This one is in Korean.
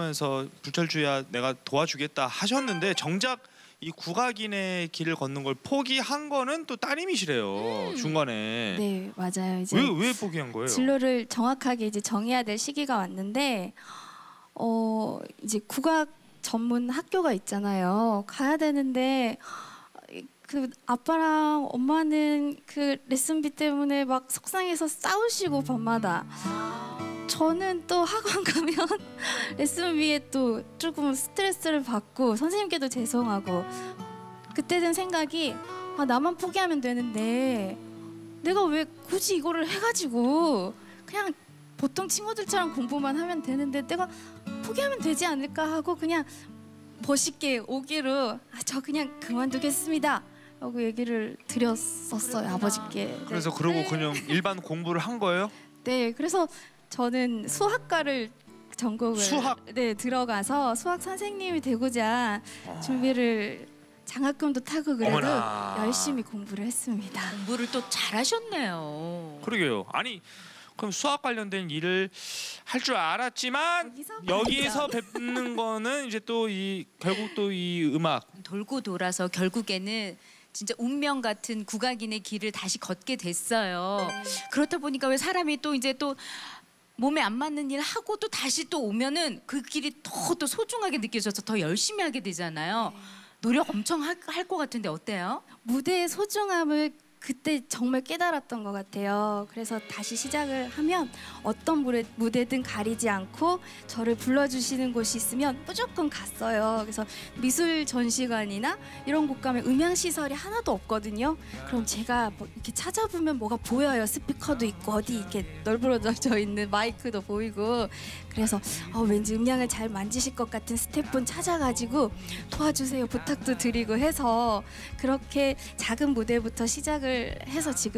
하면서 불철주야 내가 도와주겠다 하셨는데 정작 이 국악인의 길을 걷는 걸 포기한 거는 또 따님이시래요 중간에 네, 맞아요. 이제 왜 왜 포기한 거예요? 진로를 정확하게 이제 정해야 될 시기가 왔는데 어 이제 국악 전문 학교가 있잖아요. 가야 되는데 그 아빠랑 엄마는 그 레슨비 때문에 막 속상해서 싸우시고 밤마다 저는 또 학원 가면 레슨비에 또 조금 스트레스를 받고 선생님께도 죄송하고 그때 든 생각이 아 나만 포기하면 되는데 내가 왜 굳이 이거를 해가지고 그냥 보통 친구들처럼 공부만 하면 되는데 내가 포기하면 되지 않을까 하고 그냥 멋있게 오기로 아, 저 그냥 그만두겠습니다 하고 얘기를 드렸었어요 아버지께 네. 그래서 그러고 그냥 일반 공부를 한 거예요? 네 그래서 저는 수학과를 전공을 수학? 네 들어가서 수학 선생님이 되고자 준비를 장학금도 타고 그래도 어머나. 열심히 공부를 했습니다. 공부를 또 잘하셨네요. 그러게요. 아니 그럼 수학 관련된 일을 할 줄 알았지만 여기서 여기서 뵙는 거는 이제 또 이 결국 또 이 음악 돌고 돌아서 결국에는 진짜 운명 같은 국악인의 길을 다시 걷게 됐어요. 그렇다 보니까 왜 사람이 또 이제 또 몸에 안 맞는 일 하고 또 다시 또 오면은 그 길이 더 또 소중하게 느껴져서 더 열심히 하게 되잖아요. 노력 엄청 할 것 같은데 어때요? 무대의 소중함을 그때 정말 깨달았던 것 같아요. 그래서 다시 시작을 하면 어떤 무대, 무대든 가리지 않고 저를 불러주시는 곳이 있으면 무조건 갔어요. 그래서 미술 전시관이나 이런 곳 가면 음향 시설이 하나도 없거든요. 그럼 제가 뭐 이렇게 찾아보면 뭐가 보여요. 스피커도 있고 어디 이렇게 널브러져 있는 마이크도 보이고 그래서 어, 왠지 음향을 잘 만지실 것 같은 스태프분 찾아가지고 도와주세요 부탁도 드리고 해서 그렇게 작은 무대부터 해서 지금